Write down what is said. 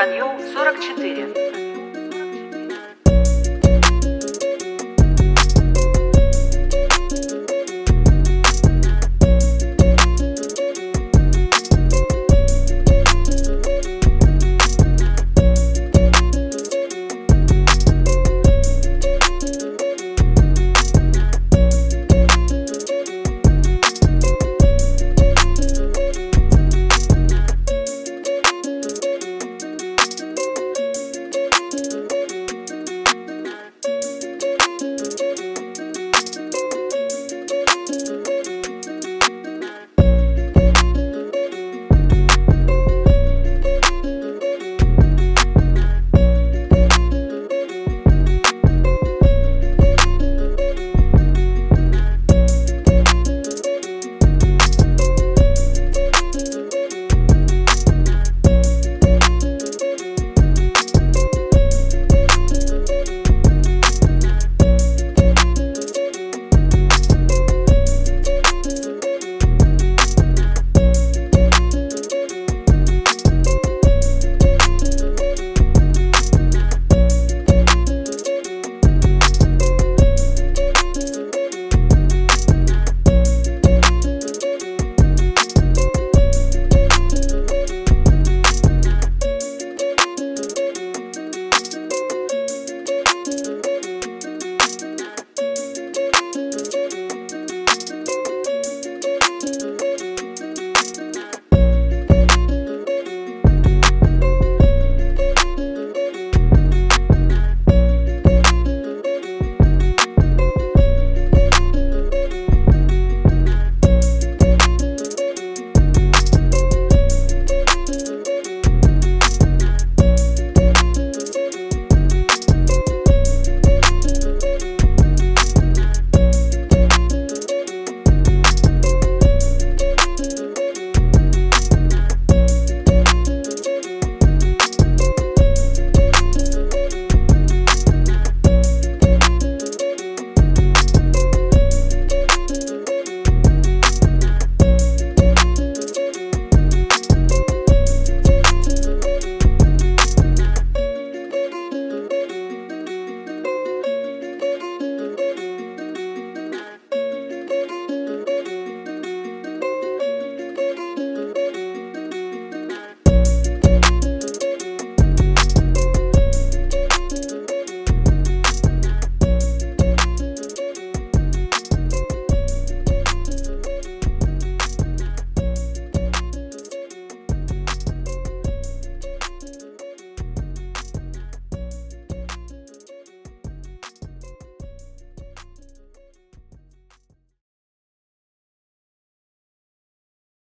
Каньол 44.